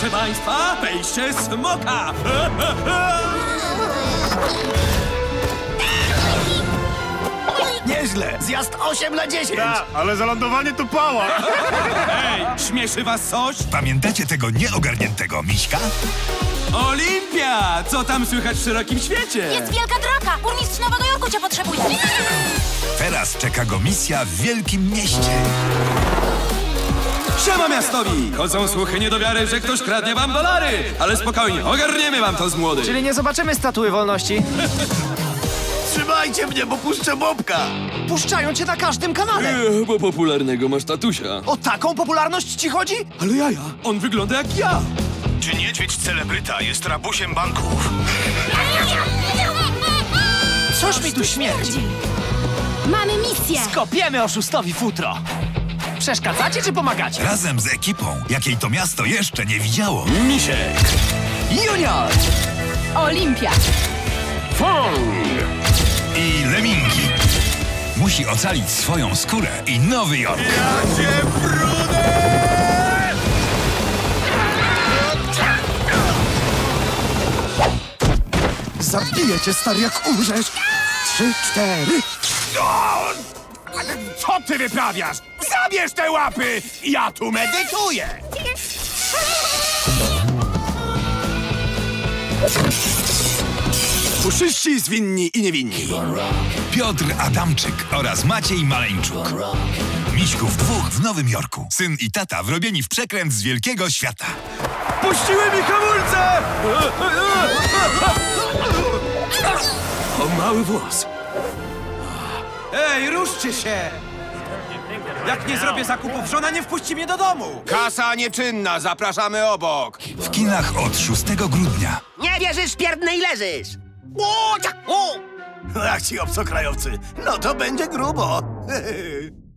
Proszę państwa, wejście smoka! Nieźle! Zjazd 8 na 10! Ta, ale zalądowanie to pała. Ej, śmieszy was coś? Pamiętacie tego nieogarniętego miśka? Olimpia! Co tam słychać w szerokim świecie? Jest wielka draka! Burmistrz Nowego Jorku cię potrzebuje! Teraz czeka go misja w Wielkim Mieście. Siema miastowi! Chodzą słuchy niedowiary, że ktoś kradnie wam dolary! Ale spokojnie, ogarniemy wam to z młody. Czyli nie zobaczymy statuły wolności? Trzymajcie mnie, bo puszczę bobka! Puszczają cię na każdym kanale! Ech, bo popularnego masz tatusia. O taką popularność ci chodzi? Ale jaja, on wygląda jak ja! Czy niedźwiedź celebryta jest rabusiem banków? Coś mi tu śmierdzi. Mamy misję! Kopiemy oszustowi futro. Przeszkadzacie czy pomagacie? Razem z ekipą, jakiej to miasto jeszcze nie widziało. Misiek! Junior! Olimpia! I Leminki. Musi ocalić swoją skórę i Nowy Jork. Zabiję cię, stary, jak umrzesz! Trzy, cztery... Co ty wyprawiasz? Zabierz te łapy! Ja tu medytuję! Puszyści, zwinni i niewinni. Piotr Adamczyk oraz Maciej Maleńczuk. Miśków dwóch w Nowym Jorku. Syn i tata wrobieni w przekręt z wielkiego świata. Puściły mi hamulce! O mały włos. Ej, ruszcie się! Jak nie zrobię zakupów, żona nie wpuści mnie do domu! Kasa nieczynna, zapraszamy obok. W kinach od 6 grudnia. Nie wierzysz, pierdny i leżysz! O, jak ci obcokrajowcy, no to będzie grubo.